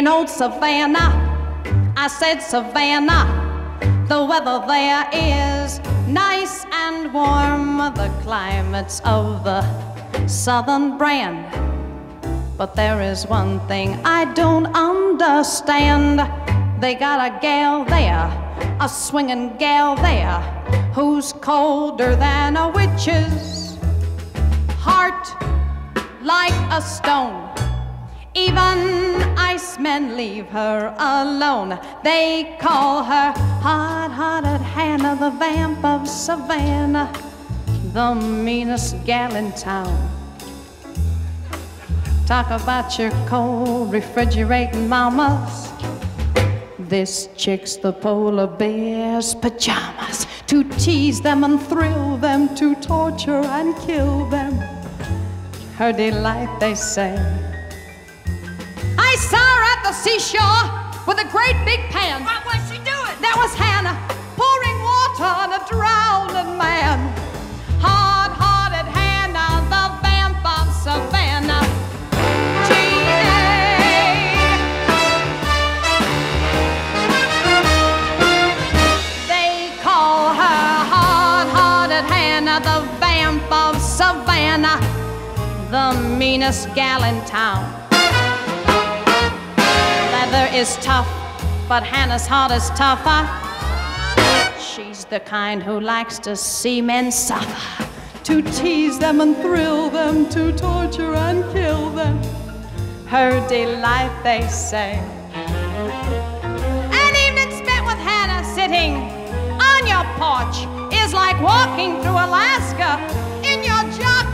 in old Savannah. I said, Savannah, the weather there is nice and warm. The climate's of the southern brand. But there is one thing I don't understand. They got a gal there, a swinging gal there, who's colder than a witch's heart, like a stone. Even icemen leave her alone. They call her hard-hearted Hannah, the vamp of Savannah, the meanest gal in town. Talk about your cold refrigerating mamas. This chick's the polar bear's pajamas to tease them and thrill them, to torture and kill them. Her delight, they say. With a great big pan. What was she doing? That was Hannah pouring water on a drowning man. Hard hearted Hannah, the vamp of Savannah. They call her hard hearted Hannah, the vamp of Savannah, the meanest gal in town. Is tough, but Hannah's heart is tougher. She's the kind who likes to see men suffer, to tease them and thrill them, to torture and kill them. Her delight, they say. An evening spent with Hannah sitting on your porch is like walking through Alaska in your shorts